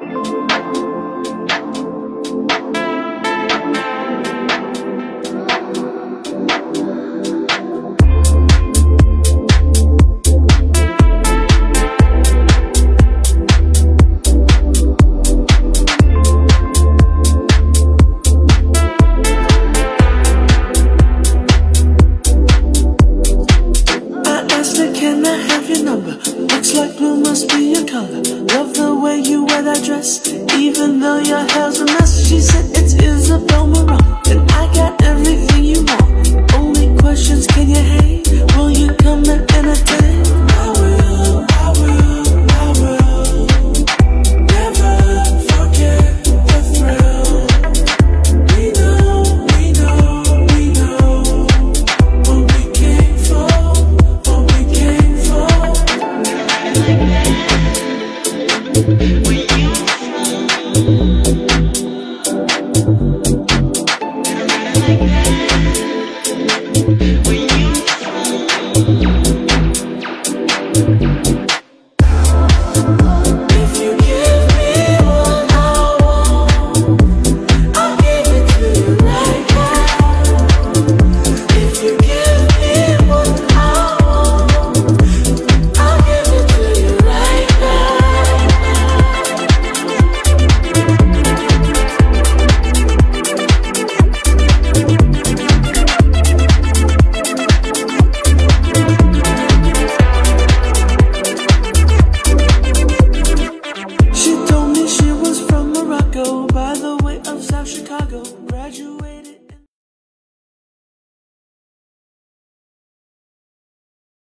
Thank you. said, can I have your number? Looks like blue must be your color Love the way you wear that dress Even though your hair's a mess She said, it's Isabel